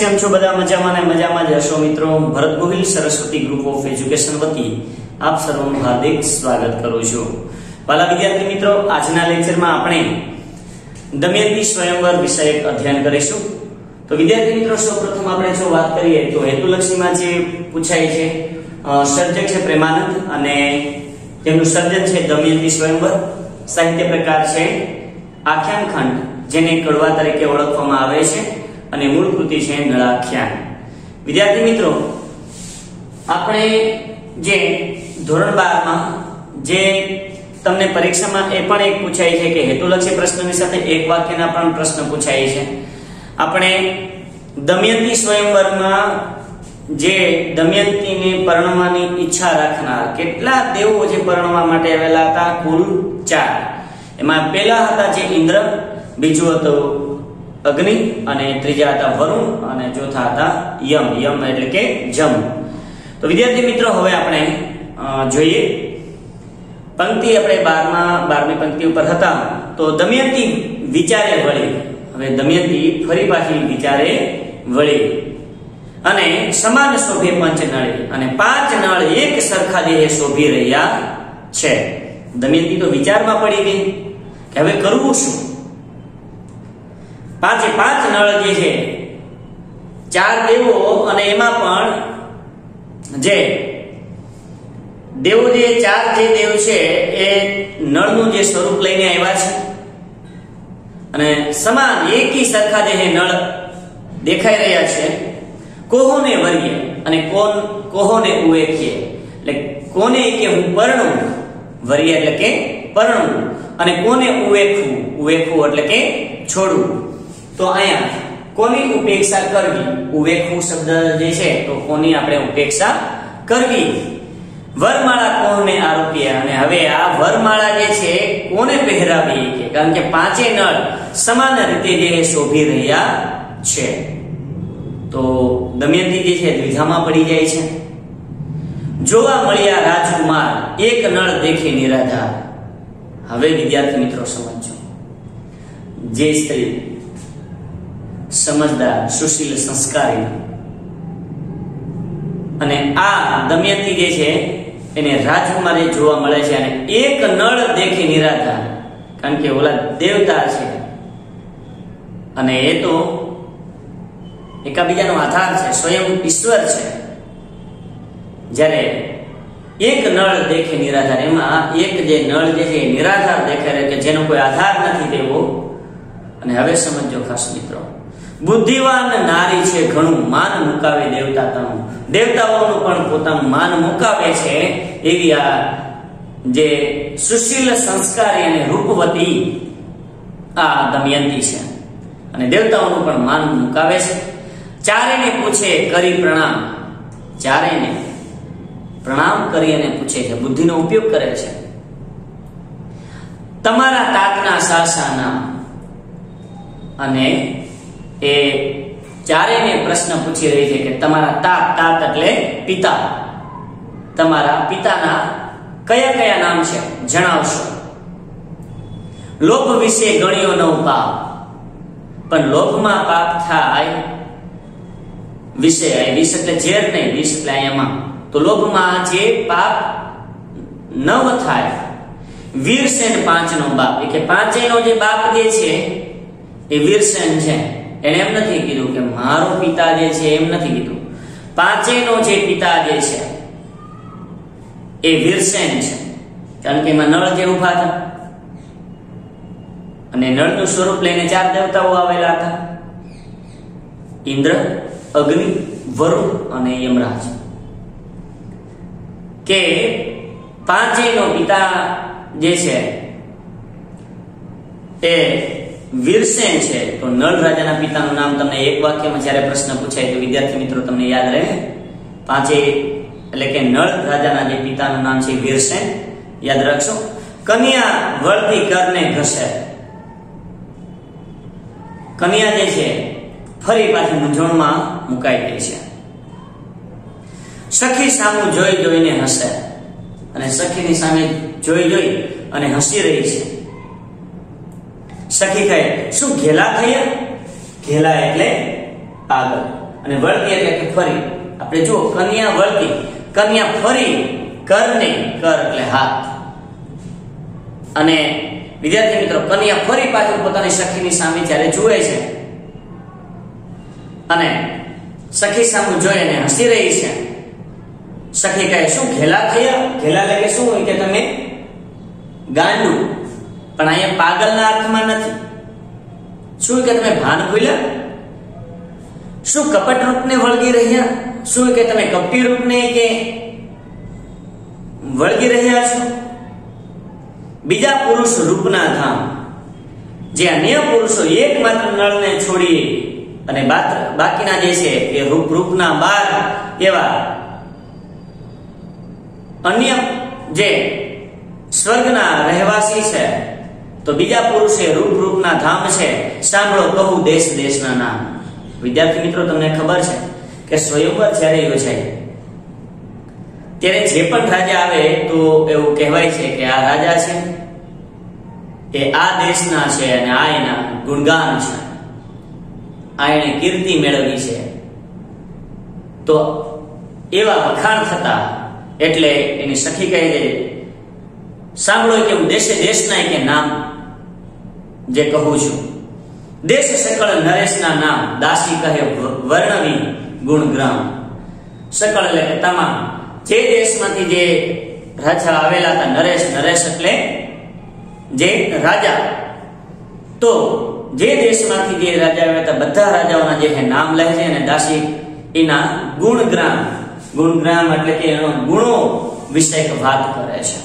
કેમ છો બધા? મજામાં ને મજામાં જ હશો મિત્રો? Bharat Gohil, Saraswati group of education વતી આપ સર્વનું હાર્દિક સ્વાગત કરું છું. વાલા વિદ્યાર્થી મિત્રો, આજના લેક્ચરમાં આપણે દમયંતી સ્વયંવર વિષયક અધ્યયન કરીશું. તો વિદ્યાર્થી મિત્રો, સૌપ્રથમ આપણે જો વાત કરીએ, તો હેતુલક્ષ્મીમાં જે પૂછાય છે સર્જક છે પ્રેમાનંદ અને તેમનું સર્જન છે દમયંતી સ્વયંવર. સાહિત્ય પ્રકાર છે આખ્યાન ખંડ જેને કડવા તરીકે ઓળખવામાં આવે છે. અને મૂળ કૃતિ છે નળાખ્યાન વિદ્યાર્થી મિત્રો, આપણે જે ધોરણ 12 માં જે તમને પરીક્ષામાં એ પણ એક પૂછાય છે કે હેતુલક્ષી પ્રશ્નની સાથે એક વાક્યના પણ પ્રશ્ન પૂછાય છે. આપણે દમયંતી સ્વયંવરમાં જે દમયંતીને પરણવાની ઈચ્છા રાખનાર, કેટલા દેવો જે પરણવા માટે આવેલા હતા? કુલ ચાર. એમાં પહેલા હતા જે ઇન્દ્ર, બીજું હતું અગ્નિ અને ત્રીજા હતા વરુણ અને ચોથા હતા યમ. યમ એટલે કે જમ. તો વિદ્યાર્થી મિત્રો, હવે આપણે જોઈએ. પંક્તિ આપણે બારમા, બારમી પંક્તિ ઉપર હતા. તો દમયંતી વિચારે વળી. હવે દમયંતી ફરી પાછી વિચારે વળી. અને સમાન શોભે પંચ નળે અને પાંચ નળ એક સરખા દેહે શોભી રહ્યા છે. દમયંતી તો વિચારમાં પડી ગઈ કે હવે કરવું શું? પાંચે પાંચ નળ જે છે. ચાર દેવો અને એમાં પણ જે દેવો જે ચાર જે દેવ છે એ નળનું જે સ્વરૂપ લઈને આવ્યા છે. અને સમાન એકી સરખા જે નળ દેખાઈ રહ્યા છે. કોહોને વર્ગે અને કોન કોહોને ઉવેખીએ. એટલે કોને કે હું પરણું? વર્ય એટલે કે પરણું. અને કોને ઉવેખું? ઉવેખું એટલે કે છોડવું તો અહીંયા કોની ઉપેક્ષા કરવી? ઉવેખવું શબ્દ જે છે, તો કોની આપણે ઉપેક્ષા કરવી? વરમાળા કોને આરોપીએ અને હવે આ વરમાળા જે છે, કોને પહેરાવી? કે કારણ કે પાંચે નળ સમાન રીતે જે શોભી રહ્યા છે. તો દમયંતી જે છે, દ્વિધામાં પડી જાય છે. જોવા મળ્યા રાજકુમાર, એક નળ દેખી નિરાધાર. હવે વિદ્યાર્થી મિત્રો સમજો જે સ્ત્રી સમજદાર સુશીલ સંસ્કારી. અને આ દમયંતી જે છે, એને રાજકુમારે જોવા મળે છે અને એક નળ દેખી નિરાધાર. કારણ કે ઓલા દેવતા છે. અને એ તો એકાબીજાનો આધાર છે, સ્વયં ઈશ્વર છે. જ્યારે એક નળ દેખે નિરાધાર, એમાં એક જે નળ જે છે એ નિરાધાર દેખાય કે જેનો કોઈ આધાર નથી દેવો. અને હવે સમજો ખાસ મિત્રો બુદ્ધિવાન નારી છે, ઘણું માન મુકાવે તણું દેવતાઓનું પણ પોતાનું માન મુકાવે છે એવી આ જે સુશીલ સંસ્કારી અને રૂપવતી આ દમયંતી છે. અને દેવતાઓનું પણ માન મુકાવે છે. ચારેને પૂછે કરી પ્રણામ. ચારેને પ્રણામ કરી અને પૂછે છે. બુદ્ધિનો ઉપયોગ કરે છે. તમારા તાતના સાસાના અને એ ચારેયને પ્રશ્ન પૂછી રહી છે કે તમારા તાત તાત એટલે પિતા. તમારા પિતાના કયા કયા નામ છે? જણાવશો. લોભ વિશે ગણ્યો નવ પાપ. પણ લોભમાં પાપ થાય વિષય વિષ એટલે ઝેર નહીં વિષ એટલે એમાં તો લોભમાં જે પાપ નવ થાય, વીરસેન પાંચનો બાપ. એટલે પાંચેયનો જે બાપ જે છે, એ વીરસેન છે. એને એમ નથી કીધું કે મારો પિતા જે છે એમ નથી કીધું. પાંચેયનો જે પિતા જે છે, એ વીરસેન છે. કારણ કે એમાં નળ જે ઊભા હતા. અને નળનું સ્વરૂપ લઈને ચાર દેવતાઓ આવેલા હતા. ઇન્દ્ર, અગ્નિ, વરુણ અને યમરાજ. કે પાંચેયનો પિતા જે છે, એ વીરસેન છે. તો નળ રાજાના પિતાનું નામ તમને એક વાક્યમાં જ્યારે પ્રશ્ન પૂછાય તો વિદ્યાર્થી મિત્રો તમને યાદ રહે? પાંચે, એટલે કે નળ રાજાના જે પિતાનું નામ છે વીરસેન. યાદ રાખશો? કન્યા વળતી કરને ઘસે. કન્યા જે છે, ફરી પાછી મૂંઝવણમાં મુકાઈ ગઈ છે. સખી સામું જોઈ જોઈને હસે. અને સખીની સામે જોઈ જોઈ અને હસી રહી છે. સખી કહે, શું ઘેલા થયા ઘેલા એટલે આગળ અને વળતી એટલે કે ફરી. આપણે જુઓ, કન્યા વળતી, કન્યા ફરી, કરને કર એટલે હાથ. અને વિદ્યાર્થી મિત્રો, કન્યા ફરી પાછું પોતાની સખીની સામે જ્યારે જુએ છે, અને સખી સામે જોઈ અને હસી રહી છે, સખી કહે, શું ઘેલા થયા? ઘેલા એટલે શું? હોય કે તમે ગાંડું. પણ અહીંયા પાગલના અર્થમાં નથી. શું કે તમે ભાન ભૂલ્યા શું કપટ રૂપને વળગી રહ્યા? શું કે તમે કપટી રૂપને કે વળગી રહ્યા છો? બીજા પુરુષ રૂપના ધામ જે અન્ય પુરુષો એકમાત્ર નળને છોડી અને બાકીના જે છે એ રૂપ, રૂપના બાર એવા અન્ય જે સ્વર્ગના રહેવાસી છે તો બીજા પુરુષે રૂપ રૂપના ધામ છે. સાંભળો, કહું દેશ, દેશના નામ. વિદ્યાર્થી મિત્રો, તમને ખબર છે કે સ્વયંવર જ્યારે યોજાય, ત્યારે જે પણ રાજા આવે, તો એવું કહેવાય છે કે આ રાજા છે, એ આ દેશના છે અને આ એના ગુણગાન છે. આ એને કીર્તિ મેળવી છે. તો એવા વખાણ થતા, એટલે એની સખી કહે છે, સાંભળો કે હું દેશે, દેશના કે નામ જે કહું છું. દેશ સકળ નરેશના નામ દાસી કહે વર્ણવી ગુણગ્રામ સકળ એટલે કે તમામ. જે દેશમાંથી જે રાજા આવેલા હતા, નરેશ નરેશ એટલે જે રાજા. તો જે દેશમાંથી જે રાજા આવ્યા હતા, બધા રાજાઓના જે નામ લે છે અને દાસી એના ગુણગ્રામ ગુણગ્રામ એટલે કે એનો ગુણો વિષયક વાત કરે છે.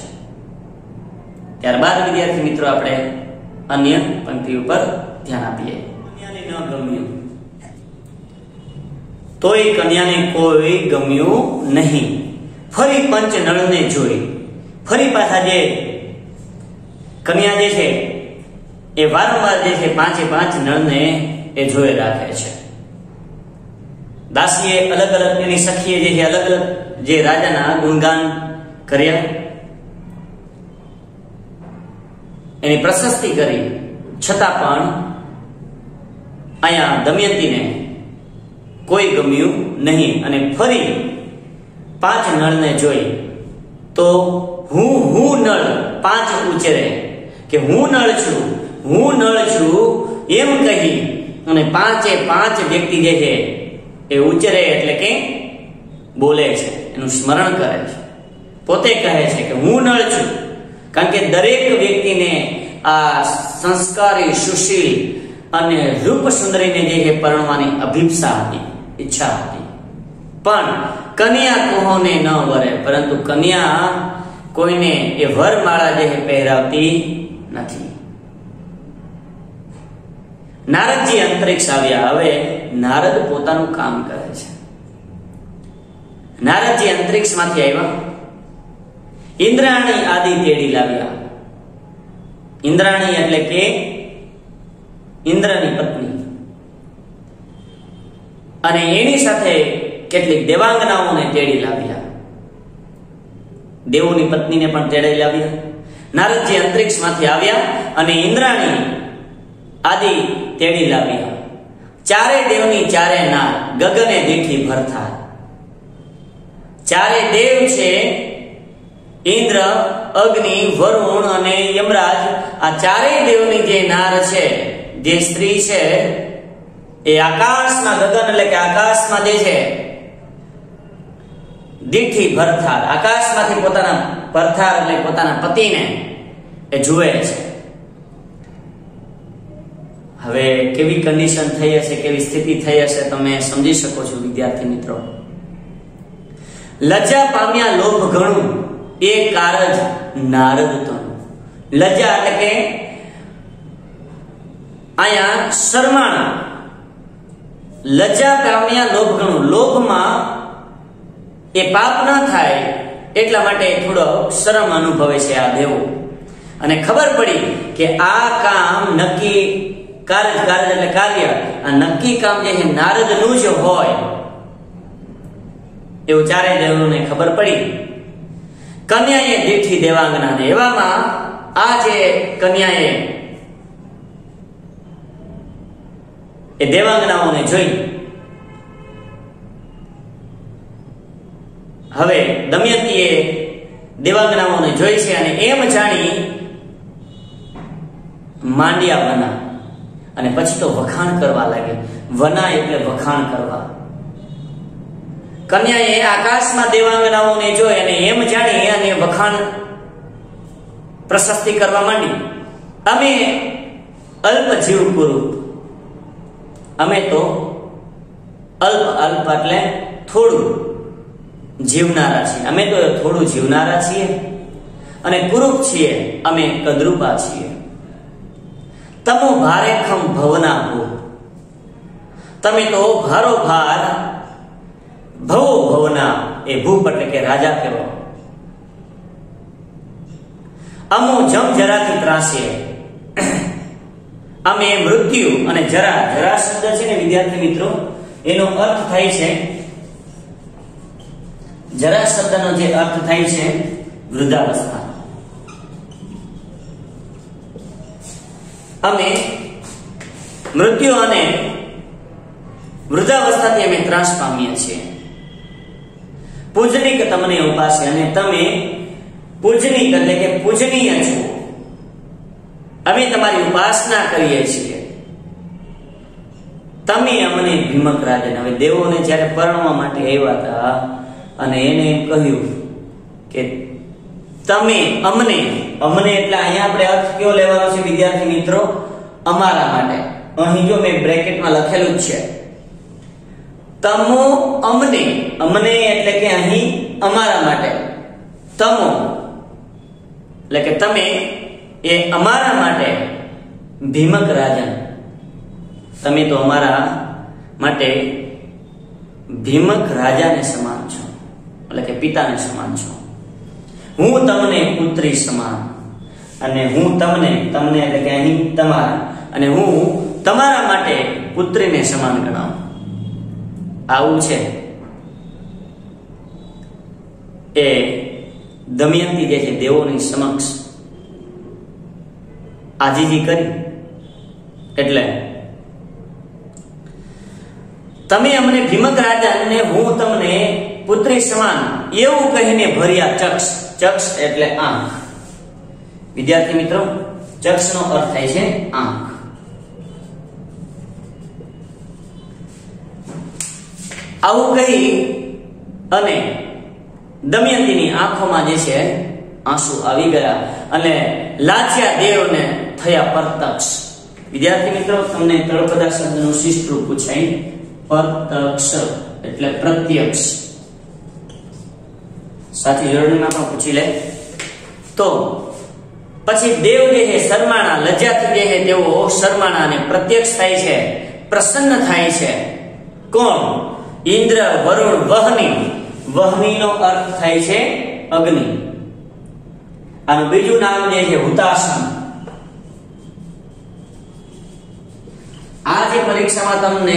ત્યારબાદ વિદ્યાર્થી મિત્રો, આપણે અન્ય પંક્તિ ઉપર ધ્યાન આપીએ. કન્યાને ન ગમ્યું. તોય કન્યાને કોઈ ગમ્યું નહીં. ફરી પંચ નળને જોઈ. ફરી પાછા જે કન્યા જે છે, એ વારંવાર જે છે, પાંચે પાંચ નળને એ જોઈ રાખે છે. દાસીએ અલગ અલગ એની સખીએ જે છે, અલગ અલગ જે રાજાના ગુણગાન કર્યા. એની પ્રશસ્તિ કરી. છતાં પણ અહીંયા દમયંતીને કોઈ ગમ્યું નહીં અને ફરી પાંચ નળને જોઈ. તો હું હું નળ પાંચ ઉચરે કે હું નળ છું, હું નળ છું એમ કહી અને પાંચે પાંચ વ્યક્તિ જે છે એ ઉચરે એટલે કે બોલે છે, એનું સ્મરણ કરે છે. પોતે કહે છે કે હું નળ છું. કારણ કે દરેક વ્યક્તિને આ સંસ્કારી સુશીલ અને રૂપ સુંદરીને જે પરણવાની અભિપ્સા હતી, ઈચ્છા હતી. પણ કન્યા કોહોને ન વરે, પરંતુ કન્યા કોઈને એ વરમાળા જે પહેરાવતી નથી. નારદજી અંતરિક્ષ આવ્યા, હવે નારદ પોતાનું કામ કરે છે. નારદજી અંતરિક્ષમાંથી આવ્યા. ઇન્દ્રાણી આદિ તેડી લાવ્યા. ઇન્દ્રાણી એટલે કે ઇન્દ્રની પત્ની. અને એની સાથે કેટલીક દેવાંગનાઓને તેડી લાવ્યા. દેવોની પત્નીને પણ તેડી લાવ્યા. નારદજી અંતરિક્ષમાંથી આવ્યા અને ઇન્દ્રાણી આદિ તેડી લાવ્યા. ચારે દેવની ચારે નાર ગગને દીઠી ભરતા ચારે દેવ છે ઇન્દ્ર, અગ્નિ, વરુણ અને યમરાજ આ ચારેય દેવની જે નાર છે, જે સ્ત્રી છે, એ આકાશમાં ગગન એટલે કે આકાશમાં જે છે, દીઠી ભરથાર, આકાશમાંથી પોતાના ભરથાર એટલે પોતાના પતિને એ જુએ છે. હવે કેવી કન્ડિશન થઈ હશે, કેવી સ્થિતિ થઈ હશે, તમે સમજી શકો છો વિદ્યાર્થી મિત્રો. લજ્જા પામ્યા લોભ ઘણું એ કારજ નારદ તનું લજ્જા એટલે કે અહીંયા શરમાણ લજ્જા કામ્યા લોભ ગણું. લોભમાં એ પાપ ન થાય એટલા માટે થોડો શરમ અનુભવે છે આ દેવો. અને ખબર પડી કે આ કામ નક્કી કાર્ય કાર્ય એટલે કાર્ય. આ નક્કી કામ જે છે નારદનું જ હોય. એવું ચારેય દેવોને ખબર પડી. કન્યાએ દીઠી દેવાંગનાને એવામાં આ જે કન્યાએ એ દેવાંગનાઓને જોઈ. હવે દમયંતીએ દેવાંગનાઓને જોઈ છે અને એમ જાણી માંડ્યા વના. અને પછી તો વખાણ કરવા લાગે. વના એટલે વખાણ કરવા. કન્યાએ આકાશમાં દેવાંગનાઓને જોઈ અને એમ જાણી અને વખાણ પ્રશસ્તિ કરવા માંડી, અમે અલ્પ જીવ પુરુષ અમે તો અલ્પ અલ્પ એટલે થોડું જીવનારા છીએ. અમે તો થોડું જીવનારા છીએ અને કુરૂપ છીએ. અમે કદરૂપા છીએ. તમો ભારે ખમ ભવના ભૂ તમે તો ભારો ભાર ભવો ભવના એ ભૂપ એટલે કે રાજા કેવો અમો જમ જરાથી ત્રાસીએ અમે મૃત્યુ અને જરા જરા શબ્દ છે ને વિદ્યાર્થી મિત્રો? એનો અર્થ થાય છે, જરા શબ્દનો જે અર્થ થાય છે, વૃદ્ધાવસ્થા. અમે મૃત્યુ અને વૃદ્ધાવસ્થાથી અમે ત્રાસ પામીએ છીએ. પૂજનિક તમને ઉપાસે અને તમે પૂજનીક એટલે કે પૂજનીય છો. અમે તમારી ઉપાસના કરીએ છીએ. તમે અમને ભીમક રાજન હવે દેવોને જ્યારે પરણવા માટે આવ્યા હતા અને એને એમ કહ્યું કે તમે અમને અમને એટલે અહીંયા આપણે અર્થ કયો લેવાનો છે વિદ્યાર્થી મિત્રો? અમારા માટે. અહીં જો મેં બ્રેકેટમાં લખેલું જ છે. તમો અમને. અમને એટલે કે અહીં અમારા માટે. તમો. એટલે કે તમે એ અમારા માટે ભીમક રાજન. તમે તો અમારા માટે ભીમક રાજાને સમાન છો. એટલે કે પિતાને સમાન છો. હું તમને પુત્રી સમાન. અને હું તમને તમને એટલે કે અહીં તમારા. અને હું તમારા માટે પુત્રીને સમાન ગણાવું. આવું છે. એ દમયંતી જે છે, દેવોની સમક્ષ આજીજી કરી. એટલે, તમે અમને ભીમક રાજા અને હું તમને પુત્રી સમાન એવું કહીને ભર્યા ચક્ષ. ચક્ષ એટલે આંખ. વિદ્યાર્થી મિત્રો, ચક્ષનો અર્થ થાય છે આંખ. આવું કહી અને દમયંતીની આંખોમાં જે છે આંસુ આવી ગયા અને લાચ્યા દેવને થયા પ્રત્યક્ષ વિદ્યાર્થી મિત્રો, તમને તળપદા શબ્દનું શિસ્તરૂપ પૂછાય. પ્રત્યક્ષ એટલે પ્રત્યક્ષ. સાથી જોડણીમાં પણ પૂછી લે. તો પછી દેવ દેહે શરમાણા, લજ્જાથી દેહે તેઓ શરમાણા અને પ્રત્યક્ષ થાય છે, પ્રસન્ન થાય છે. કોણ? ઇન્દ્ર, વરુણ, વહની. વહનીનો અર્થ થાય છે અગ્નિ. આનું બીજું નામ જે છે હુતાસન. આ જે પરીક્ષામાં તમને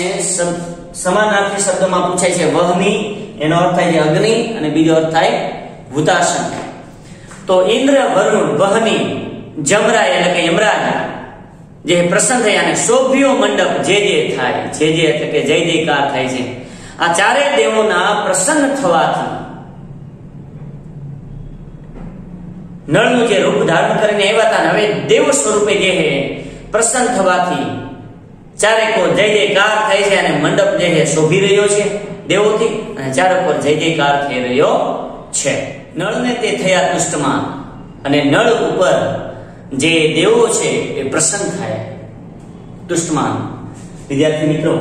સમાનાર્થી શબ્દમાં પૂછાય છે વહની, એનો અર્થ થાય છે અગ્નિ અને બીજો અર્થ થાય હુતાશન તો ઇન્દ્ર, વરુણ, વહની, જમરાય એટલે કે યમરાજ, જે પ્રસન્ન થયા અને શોભ્યો મંડપ જે જે થાય, જે જે એટલે કે જય જયકાર થાય છે. આ ચારે દેવોના પ્રસન્ન થવાથી. નળનું જે રૂપ ધારણ કરીને આવ્યા હતા હવે દેવ સ્વરૂપે જે હે પ્રસન્ન થવાથી ચારે કો જય જયકાર થાય છે અને મંડપ જે હે શોભી રહ્યો છે દેવોથી અને ચારે પર જય જયકાર થઈ રહ્યો છે. નળને તે થયા તુષ્ટમાં અને નળ ઉપર જે દેવો છે એ પ્રસન્ન થાય. તુષ્ટમાન વિદ્યાર્થી મિત્રો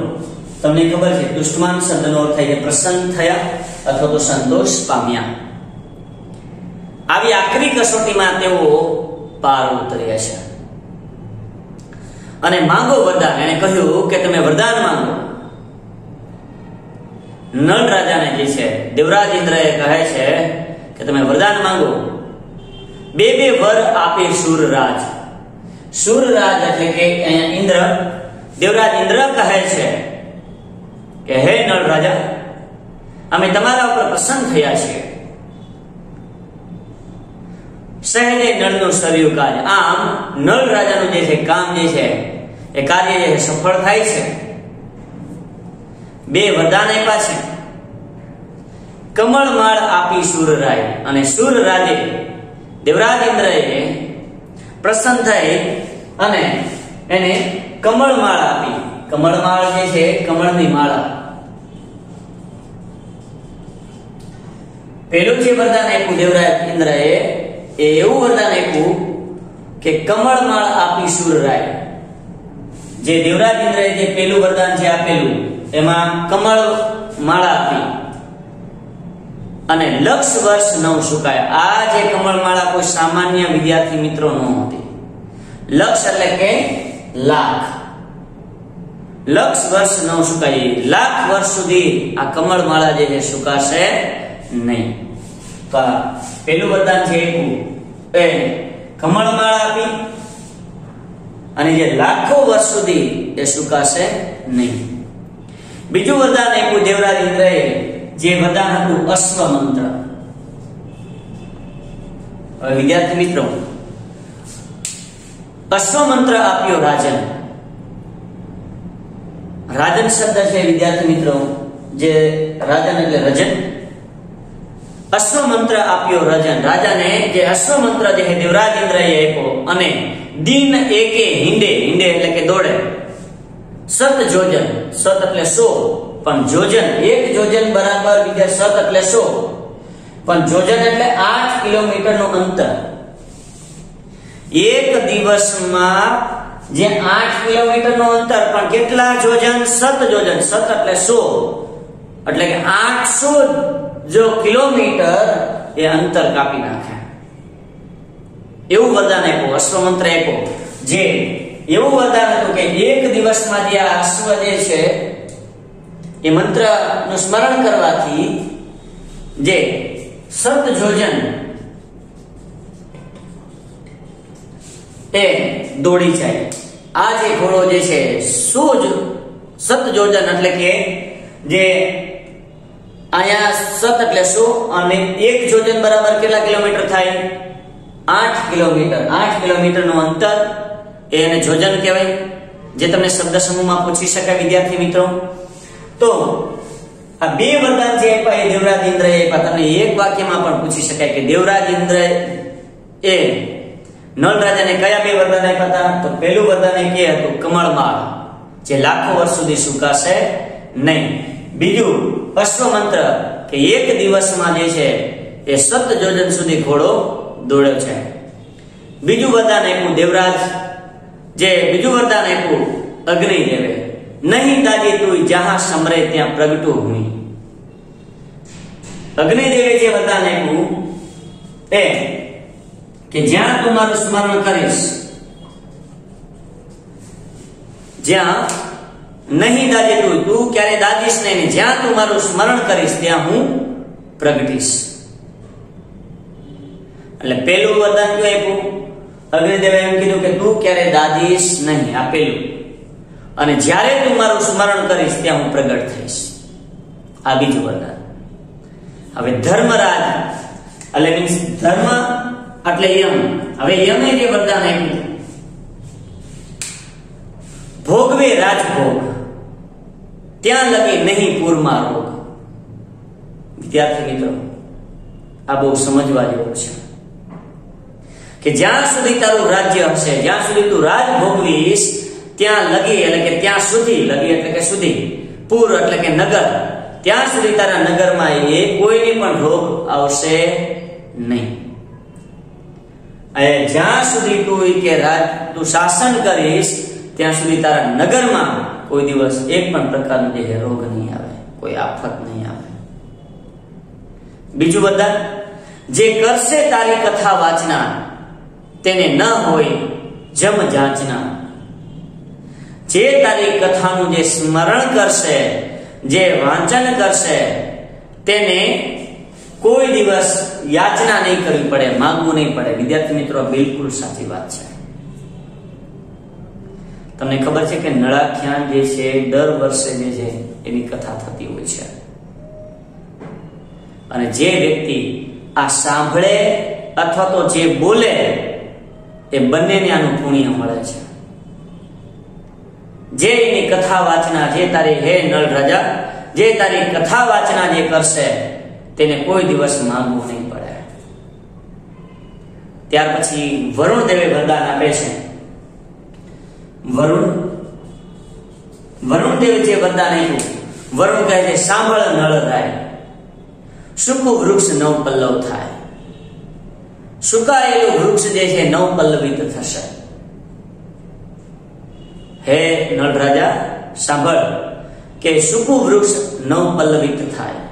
તમને ખબર છે તુષ્ટમાન શબ્દનો અર્થ થાય છે પ્રસન્ન થયા અથવા તો સંતોષ પામ્યા. આવી આખરી કસોટીમાં તેઓ પાર ઉતર્યા છે. અને માંગો વરદાન એને કહ્યું કે તમે વરદાન માંગો. નળ રાજાને જે છે, દેવરાજ ઇન્દ્રએ કહે છે કે તમે વરદાન માંગો. બે બે વર આપે સુરરાજ. સુરરાજ એટલે કે ઇન્દ્ર, દેવરાજ ઇન્દ્ર કહે છે કે હે નળ રાજા, અમે તમારા ઉપર પ્રસન્ન થયા છીએ. સહેજે નળનું સર્યું કાર્ય આમ નળ રાજાનું જે છે કામ જે છે, એ કાર્ય જે સફળ થાય છે. બે વરદાન આપ્યા છે. કમળમાળ આપી સુરરાય અને સુરરાજે દેવરાજ ઇન્દ્રએ પ્રસન્ન થઈ અને એને કમળમાળ આપી. કમળમાળ જે છે, કમળની માળા. પેલું જે વરદાન આપ્યું દેવરાજ ઇન્દ્રએ, એ એવું વરદાન આપ્યું કે કમળમાળ આપી સુરરાય જે દેવરાજ ઇન્દ્રએ જે પેલું વરદાન છે આપેલું, એમાં કમળ માળા આપી. અને લક્ષ વર્ષ નવ સુકાય. આ જે કમળ માળા કોઈ સામાન્ય વિદ્યાર્થી મિત્રો ન હતી. લક્ષ એટલે કે લાખ. લક્ષ વર્ષ નવ સુકાય. લાખ વર્ષ સુધી આ કમળ માળા જે સુકાશે નહીં. પેલું વરદાન છે એ કમળ માળા આપી. અને જે લાખો વર્ષ સુધી એ સુકાશે નહીં. બીજું વરદાન આપ્યું દેવરાજ ઇન્દ્રએ, જે વરદાન હતું અશ્વ મંત્ર. વિદ્યાર્થી મિત્રો, અશ્વ મંત્ર આપ્યો રાજન. રાજન શબ્દ છે વિદ્યાર્થી મિત્રો, જે રાજન એટલે રજન. અશ્વ મંત્ર આપ્યો રજન. રાજાને જે અશ્વ મંત્ર જે દેવરાજ ઇન્દ્રએ આપ્યો. અને દિન એકે હિંડે હિંડે એટલે કે દોડે. સત જોજન. સત એટલે સો. પણ જોજન, એક જોજન બરાબર, બીજા સત એટલે સો. પણ જોજન એટલે આઠ કિલોમીટરનું અંતર. એક દિવસમાં જે આઠ કિલોમીટરનું અંતર, પણ કેટલા જોજન? સત જોજન. સત એટલે સો. એટલે કે આઠસો જો કિલોમીટર એ અંતર કાપી નાખે. એવું વરદાન આપ્યું, અશ્વમંત્ર આપ્યો, જે એવું વરદાન હતું કે એક દિવસમાં જે આ અશ્વ જે છે, એ મંત્રનું સ્મરણ કરવાથી જે સત જોજન એ દોડી જાય. આ જે ઘોડો જે છે સો સત જોજન એટલે કે જે અહીંયા સત એટલે શું અને એક જોજન બરાબર કેટલા કિલોમીટર થાય? આઠ કિલોમીટર. આઠ કિલોમીટરનું અંતર એને જોજન કહેવાય, જે તમને શબ્દ સમૂહમાં પૂછી શકાય, વિદ્યાર્થી મિત્રો. તો, આ બે વરદાન જે આપ્યા એ દેવરાજ ઇન્દ્રએ આપ્યા તમને એક વાક્યમાં પણ પૂછી શકાય કે દેવરાજ ઇન્દ્ર એ નળ રાજાને કયા બે વરદાન આપ્યા હતા? તો પહેલું વરદાન કે હતું કમળમાળ, જે લાખો વર્ષ સુધી સુકાશે નહીં. બીજું અશ્વ મંત્ર કે એક દિવસમાં જે છે એ સત જોજન સુધી ઘોડો દોડ્યો છે. બીજું વરદાન આપ્યું દેવરાજ, જે બીજું વરદાન આપ્યું અગ્નિ દેવે નહીં દાદી તું જહાં સમરે ત્યાં પ્રગટું હું અગ્નિ દેવે જે વરદાન આપ્યું એ કે જ્યાં તું મારું સ્મરણ કરીશ, જ્યાં નહીં દાદી તું તું ક્યારે દાદીશ નહીં, જ્યાં તું મારું સ્મરણ કરીશ, ત્યાં હું પ્રગટીશ. એટલે પેલું વરદાન કયું આપ્યું? અગ્નિદેવે એમ કીધું કે તું ક્યારે દાદીશ નહીં, આ પેલું અને જ્યારે તું મારું સ્મરણ કરીશ, ત્યાં હું પ્રગટ થઈશ. આ બીજું વરદાન. હવે ધર્મરાજ, એટલે મીન્સ ધર્મ એટલે યમ. હવે યમે જે વરદાન આપ્યું. ભોગવે રાજભોગ. ત્યાં લગી નહીં પૂરમાં રોગ. વિદ્યાર્થી મિત્રો, આ બહુ સમજવા જેવું છે. કે જ્યાં સુધી તારું રાજ્ય હશે, જ્યાં સુધી તું રાજ ભોગવીશ, ત્યાં લગી એટલે કે ત્યાં સુધી, લગી એટલે કે સુધી, પૂર એટલે કે નગર, ત્યાં સુધી તારા નગરમાં એ કોઈની પણ રોગ આવશે નહીં. જ્યાં સુધી તું કે રાજ, તું શાસન કરીશ ત્યાં સુધી તારા નગરમાં કોઈ દિવસ એક પણ પ્રકારનો જે રોગ નહીં આવે, કોઈ આફત નહીં આવે. બીજું બધા, જે કરશે તારી કથા વાંચના તેને ન હોય જમ જાંચના જે તારી કથાનું જે સ્મરણ કરશે, જે વાંચન કરશે, તેને કોઈ દિવસ યાચના નહીં કરવી પડે, માંગવું નહીં પડે. વિદ્યાર્થી મિત્રો બિલકુલ સાચી વાત છે. તમને ખબર છે કે નળાખ્યાન જે છે, દર વર્ષે જે છે એની કથા થતી હોય છે. અને જે વ્યક્તિ આ સાંભળે અથવા તો જે બોલે, એ બંનેને આનું પુણ્ય મળે છે. જે એની કથા વાચના, જે તારી હે નળ રાજા, જે તારી કથા વાચના જે કરશે, તેને કોઈ દિવસ માંગવું નહીં પડે. ત્યાર પછી વરુણ દેવે વરદાન આપે છે. વરુણ? વરુણ દેવ જે વરદાન આપ્યું. વરુણ કહે છે, સાંભળ નળ થાય સૂકું વૃક્ષ નવ પલ્લવ થાય. સુકાયેલું વૃક્ષ જે છે નવ પલ્લવિત થશે. હે નળ રાજા, સાંભળ કે સૂકું વૃક્ષ નવ પલ્લવિત થાય.